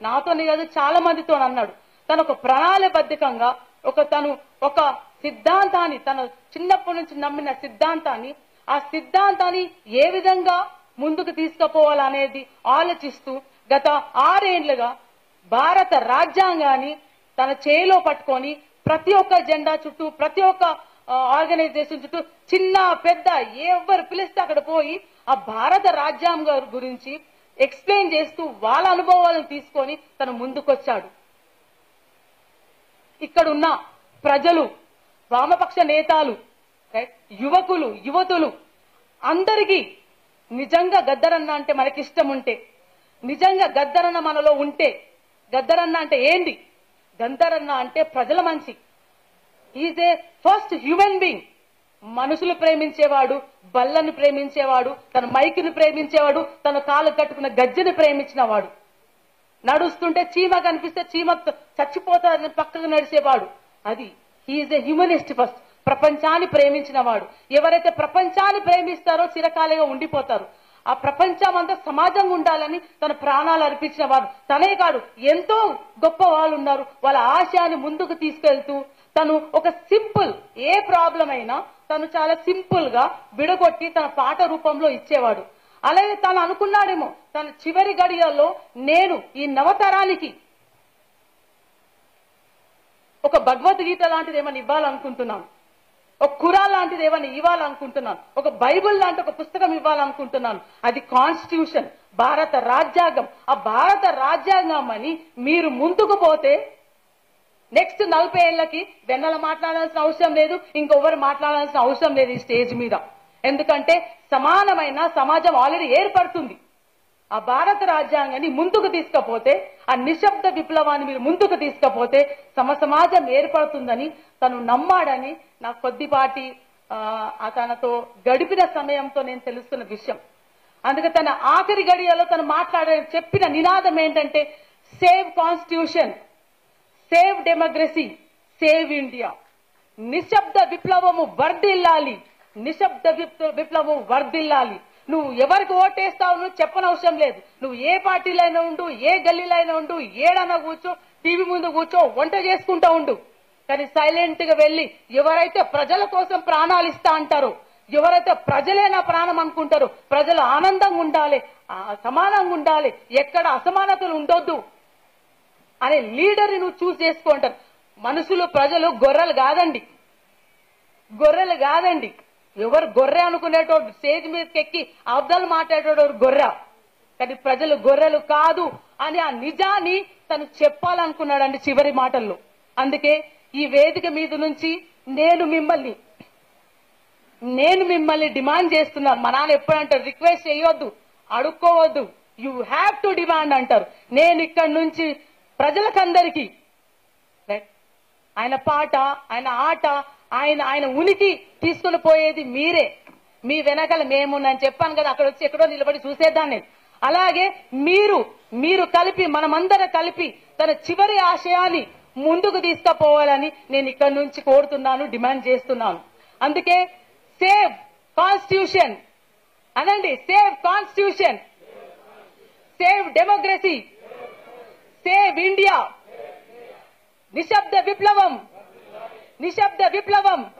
నాతోనే కాదు చాలా మందితో అన్నాడు. తను ఒక ప్రణాళిబద్ధకంగా ఒక తను ఒక సిద్ధాంతాన్ని తను చిన్నప్పటి నుంచి నమ్మిన సిద్ధాంతాన్ని ఆ సిద్ధాంతాన్ని ఏ విధంగా ముందుకు తీసుకుపోవాలనేది ఆలోచిస్తూ గత ఆరేండ్లుగా భారత రాజ్యాంగాన్ని తన చేయిలో పట్టుకొని ప్రతి ఒక్క జెండా చుట్టూ ప్రతి ఒక్క ఆర్గనైజేషన్ చుట్టూ చిన్న పెద్ద ఎవరు పిలిస్తే అక్కడ పోయి ఆ భారత రాజ్యాంగం గురించి ఎక్స్ప్లెయిన్ చేస్తూ వాళ్ళ అనుభవాలను తీసుకొని తను ముందుకొచ్చాడు. ఇక్కడ ఉన్న ప్రజలు వామపక్ష నేతాలు యువకులు యువతులు అందరికీ నిజంగా గద్దరన్న అంటే మనకి ఇష్టం ఉంటే నిజంగా గద్దరన్న మనలో ఉంటే గద్దరన్న అంటే ఏంది? గద్దరన్న అంటే ప్రజల మంచి is a first human being మనుషులు ప్రేమించేవాడు బల్లను ప్రేమించేవాడు తన మైకిని ప్రేమించేవాడు తన కాలు కట్టుకున్న గజ్జెని ప్రేమించినవాడు. నడుస్తుంటే చీమ కనిపిస్తే చీమ చచ్చిపోతారని పక్కకు నడిచేవాడు. అది హీఈస్ ఎ హ్యూమనిస్ట్ ఫస్ట్ ప్రపంచాన్ని ప్రేమించిన వాడు ఎవరైతే ప్రపంచాన్ని ప్రేమిస్తారో చిరకాలంగా ఉండిపోతారు. ఆ ప్రపంచం అంతా సమాజంగా ఉండాలని తన ప్రాణాలు అర్పించిన వాడు తనే కాదు ఎంతో గొప్ప వాళ్ళు ఉన్నారు. వాళ్ళ ఆశయాన్ని ముందుకు తీసుకెళ్తూ తను ఒక సింపుల్ ఏ ప్రాబ్లం అయినా తను చాలా సింపుల్గా విడగొట్టి తన పాట రూపంలో ఇచ్చేవాడు. అలాగే తను అనుకున్నాడేమో తన చివరి గడియల్లో నేను ఈ నవతరానికి ఒక భగవద్గీత లాంటిది ఏమైనా ఇవ్వాలనుకుంటున్నాను. ఒక కురా లాంటిది ఏమైనా ఇవ్వాలనుకుంటున్నాను. ఒక బైబిల్ లాంటి ఒక పుస్తకం ఇవ్వాలనుకుంటున్నాను. అది కాన్స్టిట్యూషన్ భారత రాజ్యాంగం. ఆ భారత రాజ్యాంగం అని మీరు ముందుకు పోతే నెక్స్ట్ నలభై ఏళ్ళకి వెన్నెల మాట్లాడాల్సిన అవసరం లేదు ఇంకొవరు మాట్లాడాల్సిన అవసరం లేదు ఈ స్టేజ్ మీద. ఎందుకంటే సమానమైన సమాజం ఆల్రెడీ ఏర్పడుతుంది. ఆ భారత రాజ్యాంగాన్ని ముందుకు తీసుకపోతే ఆ నిశ్శబ్ద విప్లవాన్ని మీరు ముందుకు తీసుకపోతే సమ సమాజం ఏర్పడుతుందని తను నమ్మాడని నా కొద్దిపాటి ఆ, తనతో గడిపిన సమయంతో నేను తెలుస్తున్న విషయం. అందుకే తన ఆఖరి గడియలో తను మాట్లాడే చెప్పిన నినాదం ఏంటంటే save constitution save democracy save India నిశ్శబ్ద విప్లవము వర్ధిల్లాలి నిశ్శబ్ద విప్ల- విప్లవం వర్ధిల్లాలి నువ్వు ఎవరికి ఓటేస్తావు నువ్వు చెప్పనవసరం లేదు. నువ్వు ఏ పార్టీలో అయినా ఉండు ఏ గల్లీలో అయినా ఉండు ఏడన్నా కూర్చో టీవీ ముందు కూర్చో వంట చేసుకుంటా ఉండు. కానీ సైలెంట్గా వెళ్ళి ఎవరైతే ప్రజల కోసం ప్రాణాలు ఇస్తా అంటారో ఎవరైతే ప్రజలే నా ప్రాణం అనుకుంటారో ప్రజలు ఆనందంగా ఉండాలి సమానంగా ఉండాలి. ఎక్కడ అసమానతలు ఉండొద్దు. అనే లీడర్ నువ్వు చూస్ చేసుకుంటారు మనుషులు ప్రజలు గొర్రెలు కాదండి. గొర్రెలు కాదండి. ఎవరు గొర్రె అనుకునేటోడు స్టేజ్ మీదకి ఎక్కి అబ్దాలు మాట్లాడేటోడు గొర్రె? కానీ ప్రజలు గొర్రెలు కాదు అని ఆ నిజాన్ని తను చెప్పాలనుకున్నాడండి చివరి మాటల్లో. అందుకే ఈ వేదిక మీద నుంచి నేను మిమ్మల్ని నేను మిమ్మల్ని డిమాండ్ చేస్తున్నాను మా నాన్న ఎప్పుడంటారు రిక్వెస్ట్ చేయొద్దు అడుక్కోవద్దు. యు హ్యావ్ టు డిమాండ్ అంటారు. నేను ఇక్కడ నుంచి ప్రజలకందరికీ. రైట్? ఆయన పాట ఆయన ఆట ఆయన ఆయన ఉనికి తీసుకుని పోయేది మీరే. మీ వెనకల మేము నేను చెప్పాను కదా అక్కడ వచ్చి ఎక్కడో నిలబడి చూసేదాన్ని అలాగే మీరు మీరు కలిపి మనమందరం కలిపి తన చివరి ఆశయాన్ని ముందుకు తీసుకుపోవాలని నేను ఇక్కడ నుంచి కోరుతున్నాను డిమాండ్ చేస్తున్నాను. అందుకే సేవ్ కాన్స్టిట్యూషన్. అనండి save constitution. Save democracy. Save India. నిశ్శబ్ద విప్లవం. నిశ్శబ్ద విప్లవం.